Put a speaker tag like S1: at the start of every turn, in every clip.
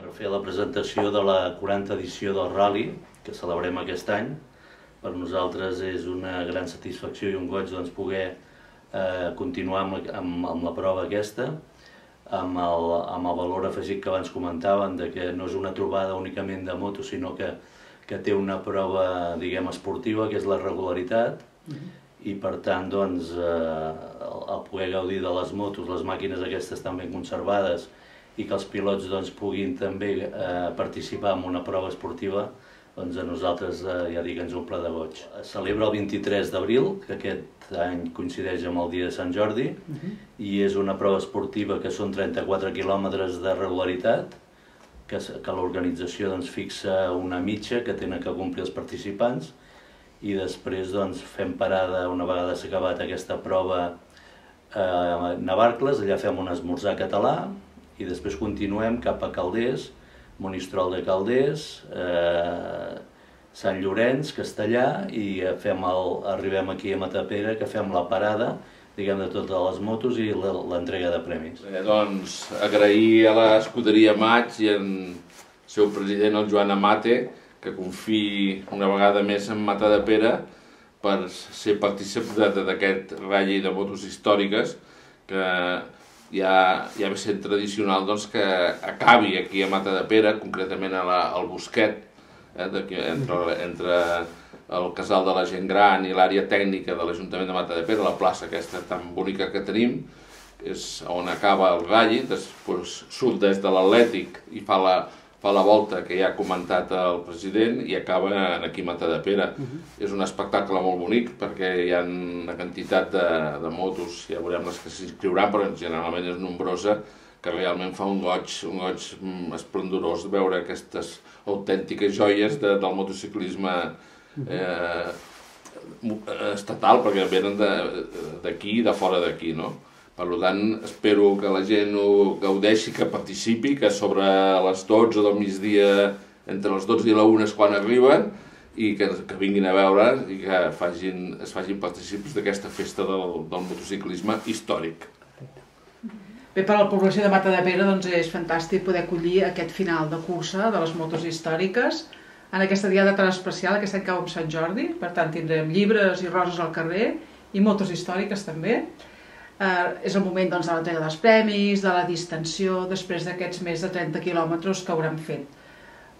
S1: presentació de la 40 edició del Rally, que celebrem aquest any. Per nosaltres és una gran satisfacció i un goig doncs, poder eh, continuar amb, la- amb, amb la prova aquesta, amb el, amb el valor afegit que abans comentaven, de que no és una trobada únicament de moto, sinó que, que té una prova, diguem, esportiva, que és la regularitat, i per tant, doncs, eh, el, el poder gaudir de les motos, les màquines aquestes estan ben conservades, i que els pilots doncs, puguin també eh, participar en una prova esportiva, doncs a nosaltres eh, ja dic ens omple de goig. Es celebra el 23 d'abril, que aquest any coincideix amb el dia de Sant Jordi, i és una prova esportiva que són 34 quilòmetres de regularitat, que, que l'organització doncs, fixa una mitja que tenen que complir els participants, i després doncs, fem parada una vegada s'ha acabat aquesta prova eh, a Navarcles, allà fem un esmorzar català i després continuem cap a Calders, Monistrol de Calders, eh, Sant Llorenç, Castellà i fem el, arribem aquí a Matapera que fem la parada diguem de totes les motos i l'entrega de premis.
S2: Eh, doncs agrair a l'escuderia Maig i en seu president, el Joan Amate, que confiï una vegada més en Mata de Pere per ser participant d'aquest ratll de motos històriques que ja, ja ve sent tradicional doncs, que acabi aquí a Mata de Pere, concretament a la, al Bosquet, eh, d'aquí- entre, entre el casal de la gent gran i l'àrea tècnica de l'Ajuntament de Mata de Pere, la plaça aquesta tan bonica que tenim, és on acaba el ratll, després surt des de l'Atlètic i fa la, fa la volta que ja ha comentat el president i acaba aquí a Mata de Pere. És un espectacle molt bonic perquè hi ha una quantitat de, de motos, ja veurem les que s'inscriuran, però generalment és nombrosa, que realment fa un goig, un goig mm, esplendorós veure aquestes autèntiques joies de, del motociclisme eh, mo- eh, estatal, perquè venen de- d'aquí i de fora d'aquí, no? Per tant, espero que la gent ho gaudeixi, que participi, que sobre les 12 del migdia, entre les 12 i la 1 és quan arriben, i que, que vinguin a veure i que facin, es facin partícips d'aquesta festa del, del motociclisme històric.
S3: Bé, per a la població de Mata de Pere doncs, és fantàstic poder acollir aquest final de cursa de les motos històriques en aquesta diada tan especial, aquest any cau amb Sant Jordi, per tant tindrem llibres i roses al carrer i motos històriques també. Eh, és el moment doncs, de l'entrega dels premis, de la distensió, després d'aquests més de 30 quilòmetres que haurem fet.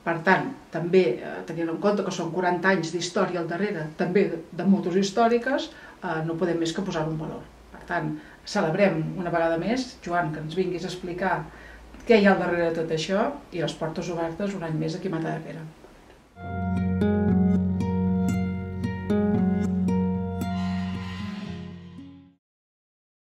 S3: Per tant, també eh, tenint en compte que són 40 anys d'història al darrere, també de, de motos històriques, eh, no podem més que posar un valor. Per tant, celebrem una vegada més, Joan, que ens vinguis a explicar què hi ha al darrere de tot això i les portes obertes un any més aquí a Mata de Pere.